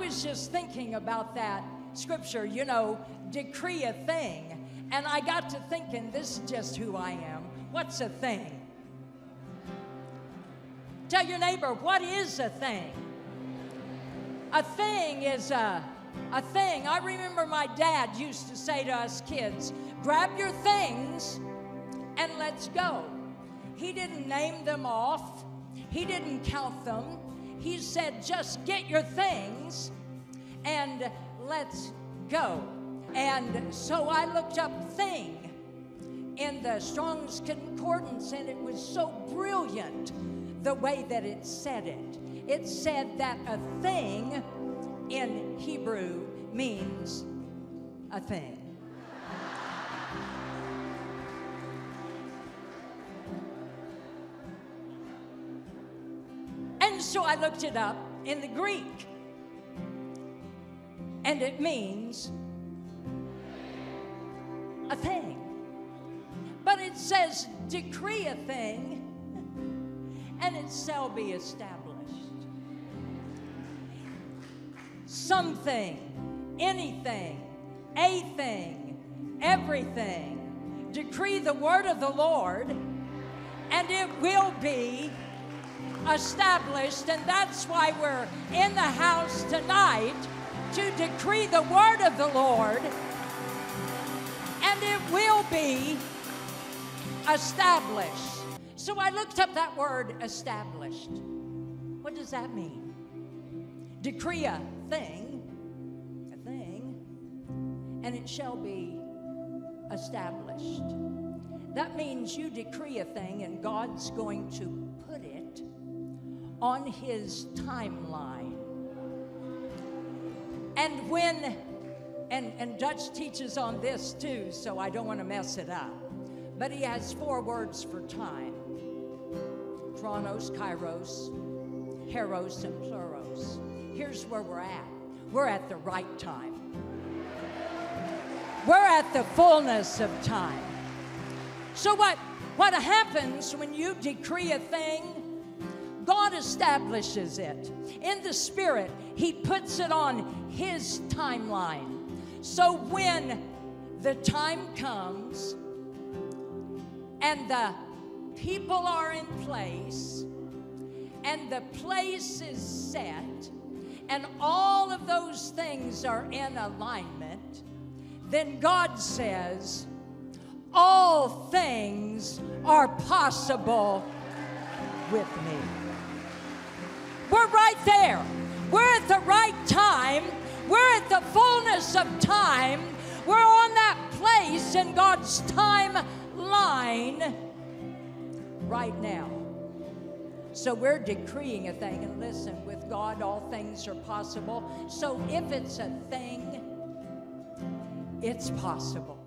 was just thinking about that scripture, you know, decree a thing. And I got to thinking, this is just who I am. What's a thing? Tell your neighbor, what is a thing? A thing is a, a thing. I remember my dad used to say to us kids, grab your things and let's go. He didn't name them off, he didn't count them. He said, just get your things and let's go. And so I looked up thing in the Strong's Concordance, and it was so brilliant the way that it said it. It said that a thing in Hebrew means a thing. And so I looked it up in the Greek, and it means a thing. But it says, decree a thing, and it shall be established. Something, anything, a thing, everything. Decree the word of the Lord, and it will be established. And that's why we're in the house tonight to decree the word of the Lord, and it will be established. So I looked up that word established. What does that mean? Decree a thing, a thing, and it shall be established. That means you decree a thing, and God's going to put it on His timeline. And when, and, and Dutch teaches on this too, so I don't want to mess it up, but he has four words for time chronos, kairos, heros, and pluros. Here's where we're at we're at the right time, we're at the fullness of time. So, what, what happens when you decree a thing? God establishes it. In the Spirit, He puts it on His timeline. So when the time comes and the people are in place and the place is set and all of those things are in alignment, then God says, All things are possible with me. We're right there. We're at the right time. We're at the fullness of time. We're on that place in God's timeline right now. So we're decreeing a thing. And listen, with God, all things are possible. So if it's a thing, it's possible.